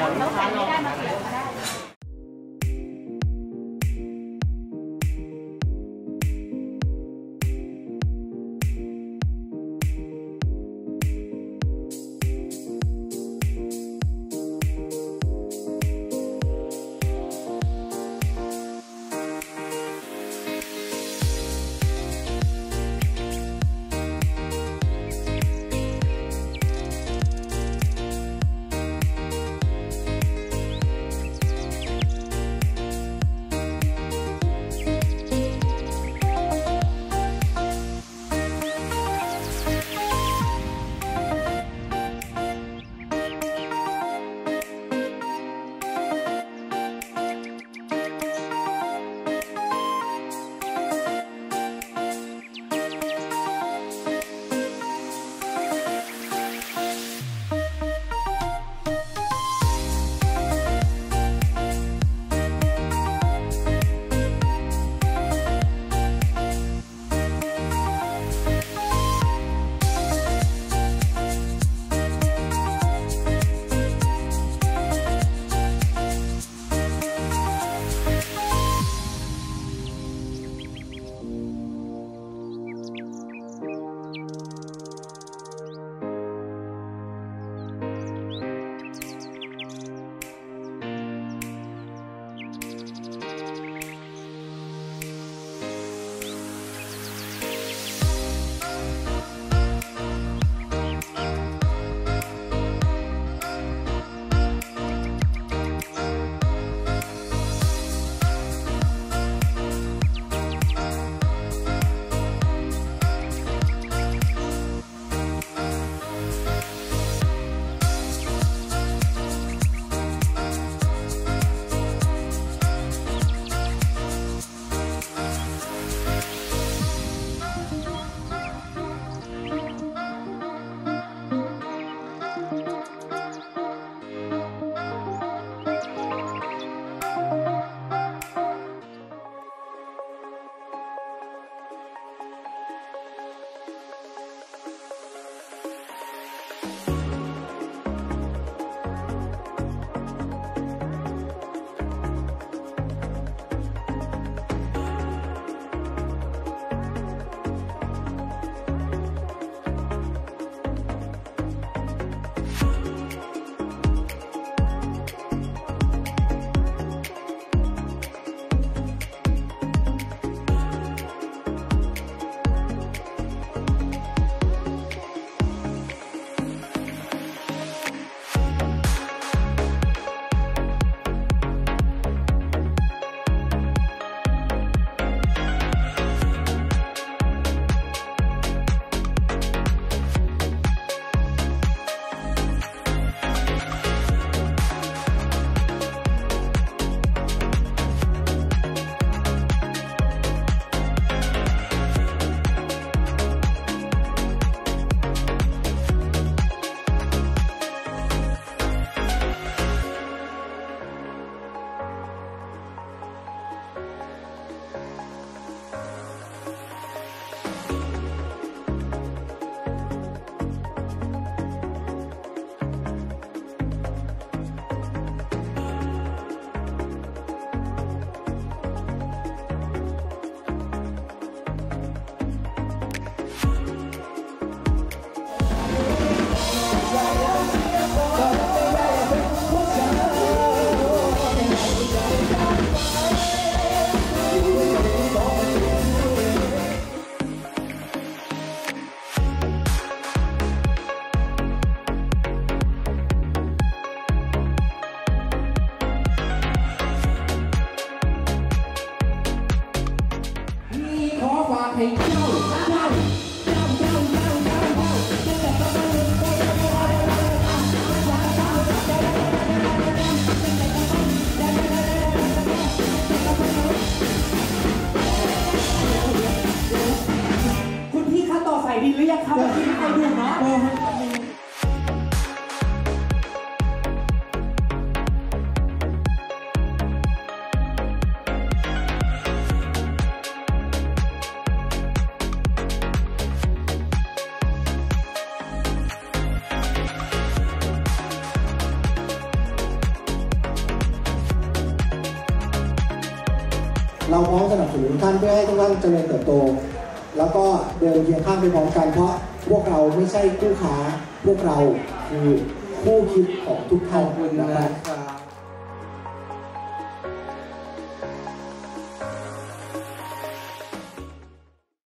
ค่ะแล้วใส่ไม่ได้มาเสียก็ไ花开 เราพร้อมสนับสนุนท่านเพื่อให้ทุกท่านเจริญเติบโต แล้วก็เดินเคียงข้างไปพร้อมกันเพราะพวกเราไม่ใช่คู่ค้า พวกเราคือคู่คิดของทุกท่านบคุณนะนะครับครับ